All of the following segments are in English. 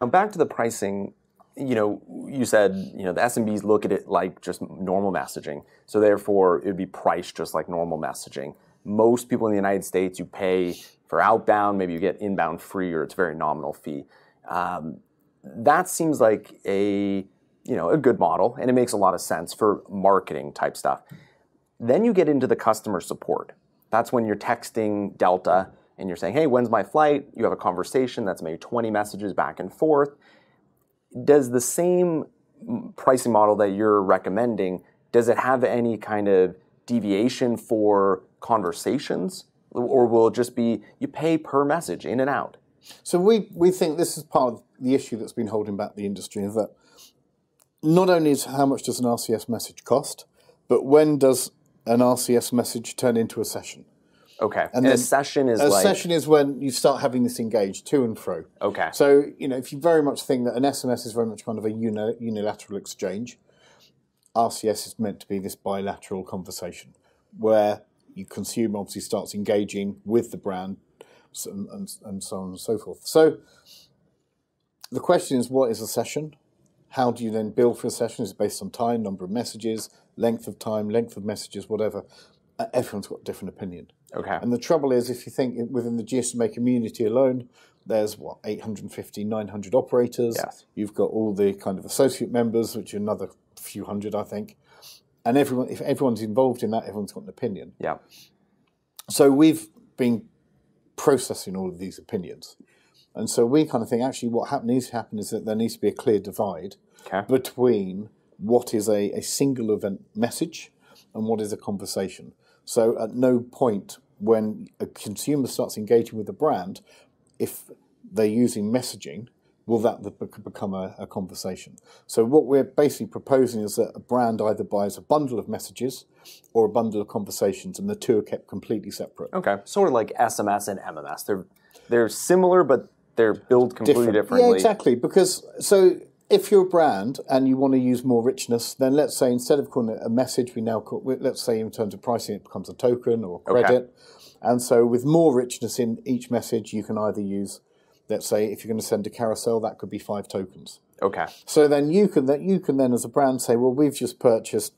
Now back to the pricing. You know, you said you know the SMBs look at it like just normal messaging, so therefore it would be priced just like normal messaging. Most people in the United States, you pay for outbound, maybe you get inbound free, or it's a very nominal fee. Um, that seems like a you know a good model, and it makes a lot of sense for marketing type stuff. Then you get into the customer support. That's when you're texting Delta and you're saying, hey, when's my flight? You have a conversation that's maybe 20 messages back and forth. Does the same pricing model that you're recommending, does it have any kind of deviation for conversations? Or will it just be you pay per message in and out? So we, we think this is part of the issue that's been holding back the industry is that not only is how much does an RCS message cost, but when does an RCS message turn into a session? Okay. And, and a session is a like... session is when you start having this engaged to and fro. Okay. So you know if you very much think that an SMS is very much kind of a unilateral exchange, RCS is meant to be this bilateral conversation where you consumer obviously starts engaging with the brand and, and, and so on and so forth. So the question is, what is a session? How do you then build for a session? Is it based on time, number of messages, length of time, length of messages, whatever? Everyone's got a different opinion. Okay. And the trouble is, if you think within the GSMA community alone, there's what 850, 900 operators. Yes. You've got all the kind of associate members, which are another few hundred, I think. And everyone, if everyone's involved in that, everyone's got an opinion. Yeah. So we've been processing all of these opinions. And so we kind of think actually what happen, needs to happen is that there needs to be a clear divide okay. between what is a, a single event message and what is a conversation. So at no point when a consumer starts engaging with a brand, if they're using messaging, will that become a, a, conversation? So what we're basically proposing is that a brand either buys a bundle of messages or a bundle of conversations, and the two are kept completely separate. Okay, sort of like SMS and MMS. They're they're similar, but they're built completely Different. differently. Yeah, exactly. Because so if you're a brand and you want to use more richness, then let's say instead of calling it a message, we now call let's say in terms of pricing, it becomes a token or credit. Okay. And so with more richness in each message, you can either use, let's say, if you're going to send a carousel, that could be five tokens. Okay. So then you can that you can then as a brand say, well, we've just purchased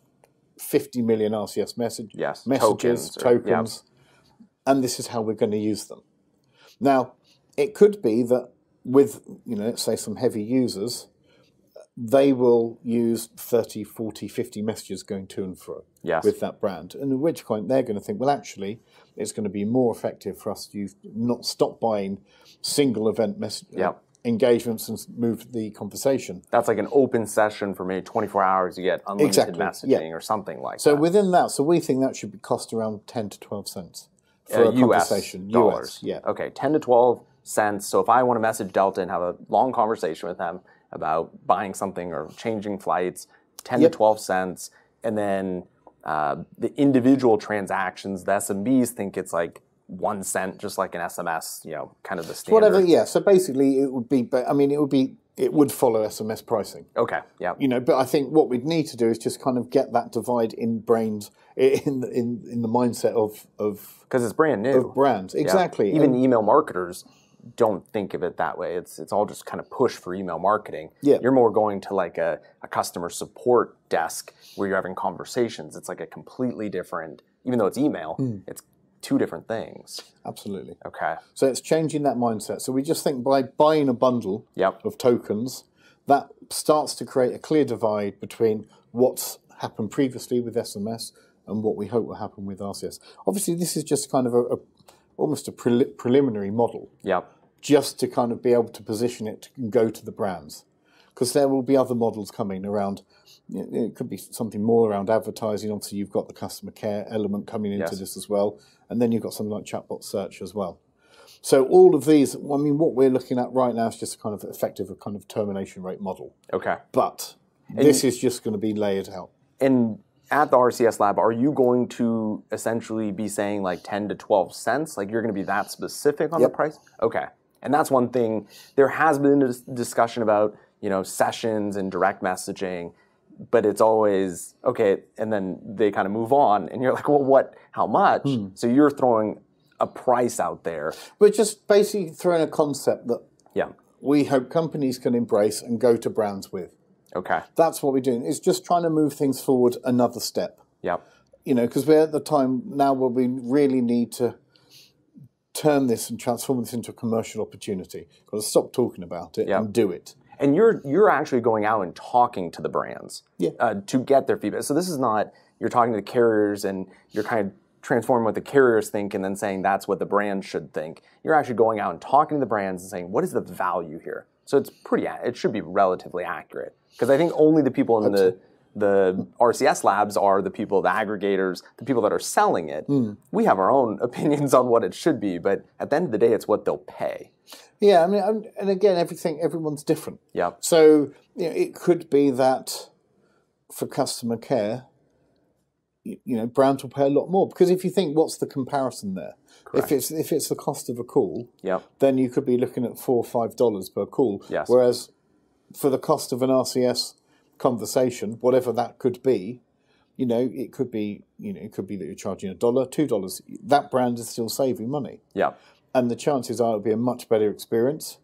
50 million RCS message yes, messages, tokens, uh, tokens yep. and this is how we're going to use them. Now, it could be that with, you know, let's say some heavy users, they will use 30, 40, 50 messages going to and fro yes. with that brand. And at which point they're going to think, well, actually, it's going to be more effective for us to not stop buying single event mess- yep. engagements and move the conversation. That's like an open session for maybe 24 hours, you get unlimited exactly. messaging yeah. or something like so that. So within that, so we think that should be cost around 10 to 12 cents for uh, a US conversation. Dollars. US, yeah. Okay, 10 to 12 cents. So if I want to message Delta and have a long conversation with them, about buying something or changing flights, 10 yep. to 12 cents. And then uh, the individual transactions, the SMBs think it's like one cent, just like an SMS, you know, kind of the standard. Whatever, yeah. So basically, it would be, I mean, it would be, it would follow SMS pricing. Okay, yeah. You know, but I think what we'd need to do is just kind of get that divide in brains, in in in the mindset of of because it's brand new of brands. Exactly. Yeah. Even and, email marketers don't think of it that way. It's it's all just kind of push for email marketing. Yeah. You're more going to like a, a customer support desk where you're having conversations. It's like a completely different, even though it's email, mm. it's two different things. Absolutely. Okay. So it's changing that mindset. So we just think by buying a bundle yep. of tokens, that starts to create a clear divide between what's happened previously with SMS and what we hope will happen with RCS. Obviously, this is just kind of a, a almost a pre preliminary model. Yep. Just to kind of be able to position it and go to the brands. Because there will be other models coming around. It could be something more around advertising. Obviously, you've got the customer care element coming into yes. this as well. And then you've got something like chatbot search as well. So all of these, I mean, what we're looking at right now is just a kind of effective, a kind of termination rate model. Okay. But and this is just going to be layered out. And at the RCS lab, are you going to essentially be saying like 10 to 12 cents? Like you're going to be that specific on yep. the price? Okay. And that's one thing. There has been a discussion about, you know, sessions and direct messaging, but it's always, okay, and then they kind of move on and you're like, well, what, how much? Hmm. So you're throwing a price out there. We're just basically throwing a concept that yeah. we hope companies can embrace and go to brands with. Okay. That's what we're doing. It's just trying to move things forward another step. Yep. You know, because we're at the time now where we really need to turn this and transform this into a commercial opportunity. Got to stop talking about it Yep. and do it. And you're you're actually going out and talking to the brands Yeah. uh, to get their feedback. So this is not you're talking to the carriers and you're kind of transforming what the carriers think and then saying that's what the brand should think. You're actually going out and talking to the brands and saying what is the value here. So it's pretty. It should be relatively accurate because I think only the people in the the RCS labs are the people, the aggregators, the people that are selling it. Hmm. We have our own opinions on what it should be, but at the end of the day, it's what they'll pay. Yeah, I mean, and again, everything, everyone's different. Yeah. So you know, it could be that for customer care, you, you know, brands will pay a lot more because if you think, what's the comparison there? If it's if it's the cost of a call, yeah, then you could be looking at four or five dollars per call. Yes. Whereas for the cost of an RCS conversation, whatever that could be, you know, it could be you know it could be that you're charging a dollar, two dollars. That brand is still saving money Yep. and the chances are it'll be a much better experience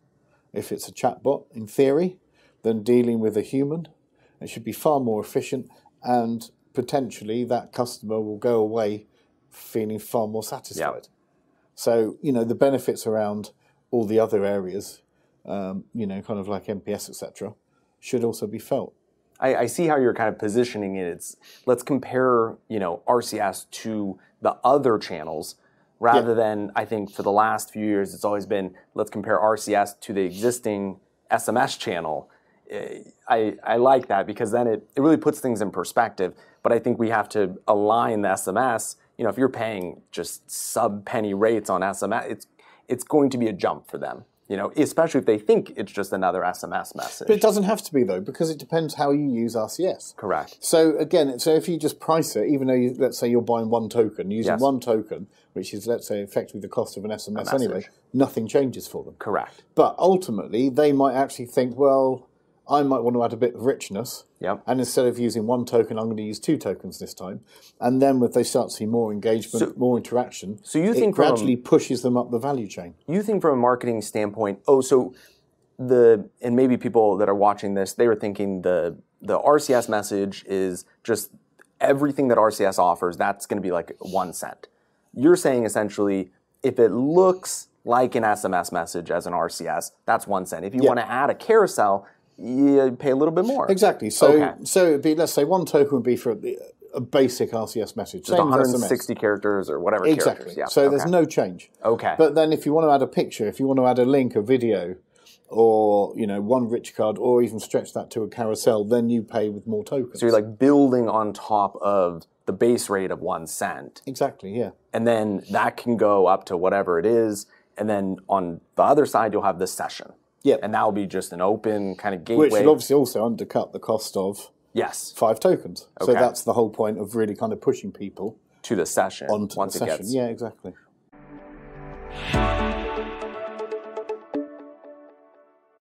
if it's a chatbot in theory than dealing with a human. It should be far more efficient, and potentially that customer will go away feeling far more satisfied. Yeah. So you know the benefits around all the other areas, um, you know, kind of like NPS, etc., should also be felt. I, I see how you're kind of positioning it. It's let's compare, you know, RCS to the other channels rather than I think for the last few years it's always been let's compare RCS to the existing SMS channel. Eh, I, I like that because then it, it really puts things in perspective. But I think we have to align the SMS. You know, if you're paying just sub penny rates on SMS, it's it's going to be a jump for them. You know, especially if they think it's just another SMS message. But it doesn't have to be though, because it depends how you use RCS. Correct. So again, so if you just price it, even though you, let's say you're buying one token, using Yes. one token, which is let's say effectively the cost of an SMS anyway, nothing changes for them. Correct. But ultimately, they might actually think, well, I might want to add a bit of richness, Yep. and instead of using one token, I'm going to use two tokens this time. And then, if they start to see more engagement, more interaction, so you it think from- gradually pushes them up the value chain. you think from a marketing standpoint oh so the and maybe people that are watching this they were thinking the the rcs message is just everything that rcs offers that's going to be like one cent you're saying essentially if it looks like an sms message as an rcs that's one cent if you want to add a carousel you pay a little bit more Exactly. So, Okay. so it'd be let's say one token would be for a, a basic RCS message, Just same as SMS. 160 characters or whatever Exactly. characters yeah So there's no change. okay But then if you want to add a picture, if you want to add a link, a video, or you know one rich card, or even stretch that to a carousel, then you pay with more tokens. so you're like building on top of the base rate of one cent exactly, yeah. and then that can go up to whatever it is. And then on the other side, you'll have the session. Yep. And that will be just an open kind of gateway. Which will obviously also undercut the cost of yes, five tokens. So that's the whole point of really kind of pushing people to the session onto once the it session. gets. Yeah, exactly.